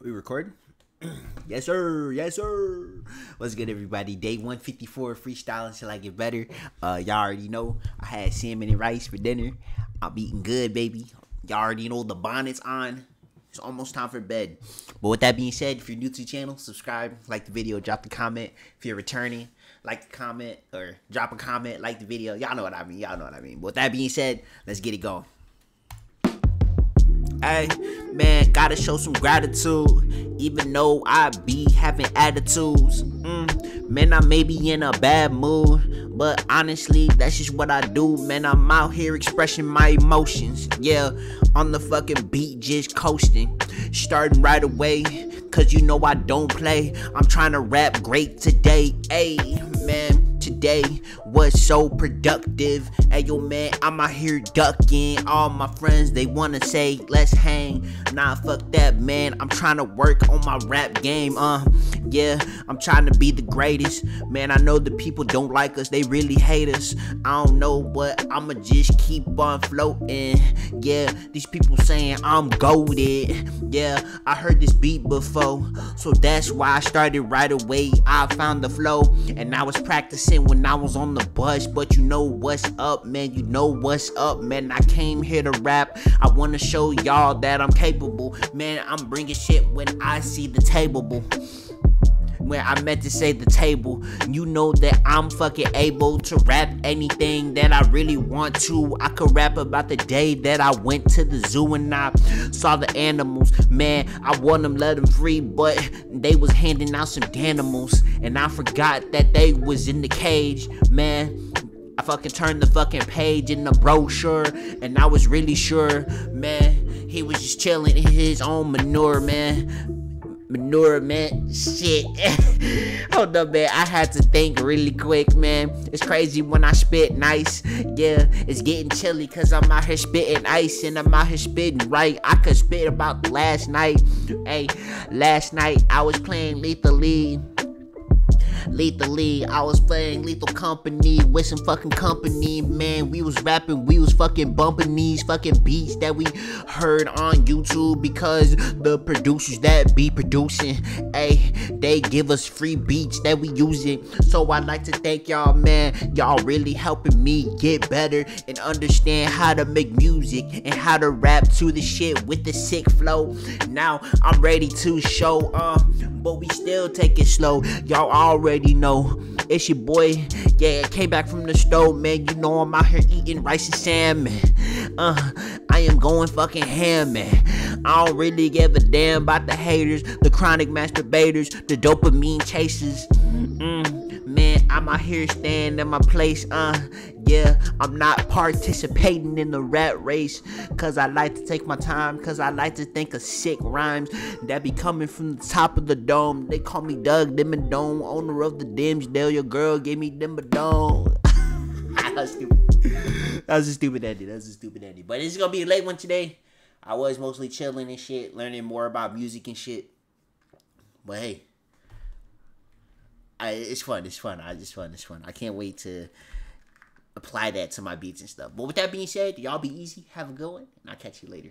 We recording? yes, sir. Yes, sir. What's good, everybody? Day 154 freestyle until I get better. Uh, y'all already know I had salmon and rice for dinner. I'm eating good, baby. Y'all already know the bonnet's on. It's almost time for bed. But with that being said, if you're new to the channel, subscribe, like the video, drop the comment. If you're returning, like the comment or drop a comment, like the video. Y'all know what I mean. Y'all know what I mean. But with that being said, let's get it going. Hey, man, gotta show some gratitude, even though I be having attitudes. Mm, man, I may be in a bad mood, but honestly, that's just what I do. Man, I'm out here expressing my emotions. Yeah, on the fucking beat, just coasting. Starting right away, cause you know I don't play. I'm trying to rap great today. Hey, man today was so productive. Hey yo man, I'm out here ducking. All my friends they wanna say let's hang. Nah, fuck that man. I'm trying to work on my rap game. Uh, yeah, I'm trying to be the greatest. Man, I know the people don't like us. They really hate us. I don't know, but I'ma just keep on floating. Yeah, these people saying I'm goaded. Yeah, I heard this beat before, so that's why I started right away. I found the flow, and I was practicing when I was on the bus, but you know what's up, man. You know what's up, man. I came here to rap. I want to show y'all that I'm capable, man. I'm bringing shit when I see the table. When I meant to say the table, you know that I'm fucking able to rap anything that I really want to. I could rap about the day that I went to the zoo and I saw the animals. Man, I want them let them free, but they was handing out some animals, and I forgot that they was in the cage. Man, I fucking turned the fucking page in the brochure, and I was really sure, man, he was just chilling in his own manure, man manure, man. Shit. Oh, Hold up, man. I had to think really quick, man. It's crazy when I spit nice. Yeah, it's getting chilly because I'm out here spitting ice and I'm out here spitting right. I could spit about last night. Hey, last night I was playing lethally lethally. I was playing Lethal Company with some fucking company, man. We was rapping, we was fucking bumping these fucking beats that we heard on YouTube because the producers that be producing, hey, they give us free beats that we using. So I'd like to thank y'all, man. Y'all really helping me get better and understand how to make music and how to rap to the shit with the sick flow. Now I'm ready to show, uh, but we still take it slow. Y'all already know it's your boy. Yeah, I came back from the stove, man. You know I'm out here eating rice and salmon. Uh, I am going fucking ham, man. I don't really give a damn about the haters, the chronic masturbators, the dopamine chasers. Mm, man, I'm out here staying in my place, uh. Yeah, I'm not participating in the rat race because I like to take my time because I like to think of sick rhymes that be coming from the top of the dome. They call me Doug Dimmadome, owner of the Dimmsdale. Your girl gave me Dimmadome. that was stupid. That was a stupid ending. That was a stupid ending. But it's gonna be a late one today. I was mostly chilling and shit, learning more about music and shit. But hey, I, it's fun. It's fun. I just fun. It's fun. I can't wait to apply that to my beats and stuff. But with that being said, y'all be easy. Have a good one. And I'll catch you later.